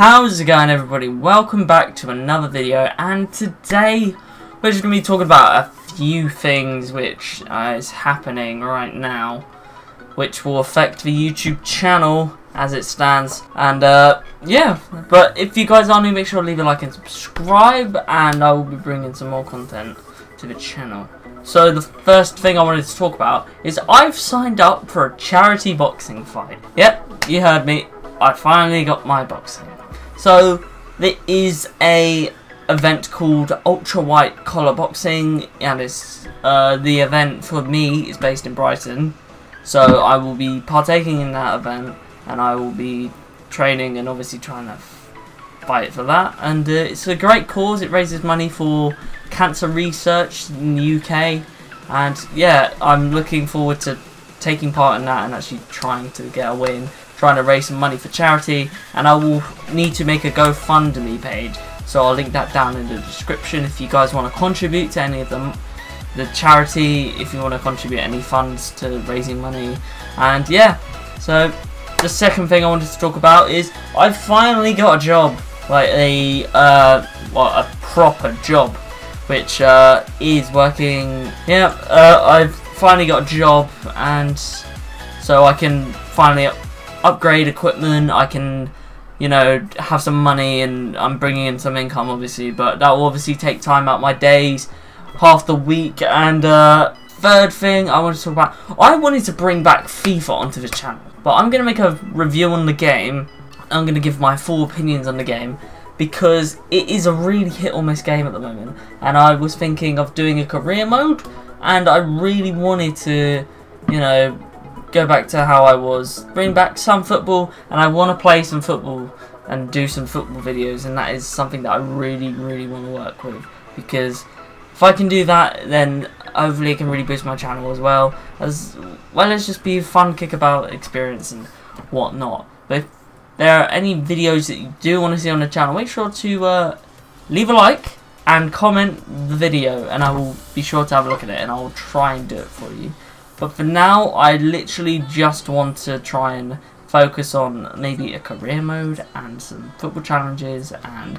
How's it going everybody? Welcome back to another video and today we're just going to be talking about a few things which uh, is happening right now which will affect the YouTube channel as it stands and uh, yeah but if you guys are new make sure to leave a like and subscribe and I will be bringing some more content to the channel. So the first thing I wanted to talk about is I've signed up for a charity boxing fight. Yep, you heard me. I finally got my boxing. So there is a event called Ultra White Collar Boxing, and it's uh, the event for me is based in Brighton. So I will be partaking in that event, and I will be training and obviously trying to fight for that. And uh, it's a great cause. It raises money for cancer research in the UK, and yeah, I'm looking forward to taking part in that and actually trying to get a win trying to raise some money for charity and I will need to make a GoFundMe page. So I'll link that down in the description if you guys want to contribute to any of them the charity if you want to contribute any funds to raising money. And yeah so the second thing I wanted to talk about is I finally got a job like a uh, well, a proper job which uh, is working yeah uh, I've finally got a job and so I can finally upgrade equipment, I can, you know, have some money and I'm bringing in some income obviously, but that will obviously take time out my days, half the week, and uh, third thing I wanted to talk about, I wanted to bring back FIFA onto the channel, but I'm going to make a review on the game, I'm going to give my full opinions on the game, because it is a really hit or miss game at the moment, and I was thinking of doing a career mode, and I really wanted to, you know, go back to how I was, bring back some football, and I want to play some football and do some football videos, and that is something that I really, really want to work with, because if I can do that, then hopefully it can really boost my channel as well, as well as just be a fun kickabout experience and whatnot. But if there are any videos that you do want to see on the channel, make sure to uh, leave a like and comment the video, and I will be sure to have a look at it, and I will try and do it for you. But for now, I literally just want to try and focus on maybe a career mode and some football challenges and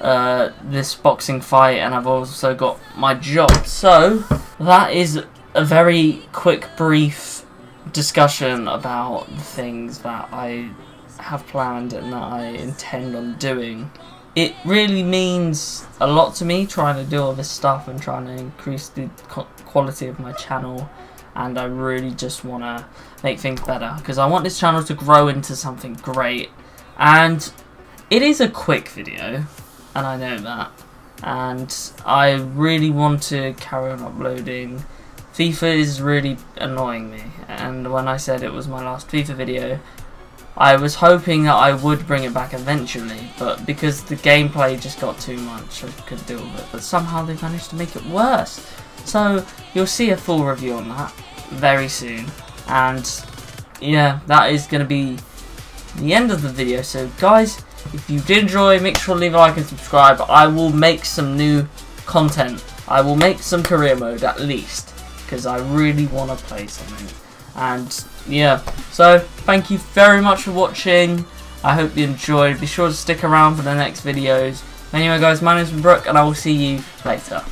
uh, this boxing fight and I've also got my job. So that is a very quick brief discussion about the things that I have planned and that I intend on doing. It really means a lot to me trying to do all this stuff and trying to increase the quality of my channel and I really just want to make things better because I want this channel to grow into something great. And it is a quick video and I know that. And I really want to carry on uploading. FIFA is really annoying me and when I said it was my last FIFA video I was hoping that I would bring it back eventually but because the gameplay just got too much I couldn't deal with it but somehow they managed to make it worse so you'll see a full review on that very soon. And yeah, that is going to be the end of the video. So guys, if you did enjoy, make sure to leave a like and subscribe. I will make some new content. I will make some career mode at least. Because I really want to play something. And yeah, so thank you very much for watching. I hope you enjoyed. Be sure to stick around for the next videos. Anyway guys, my name is Brook and I will see you later.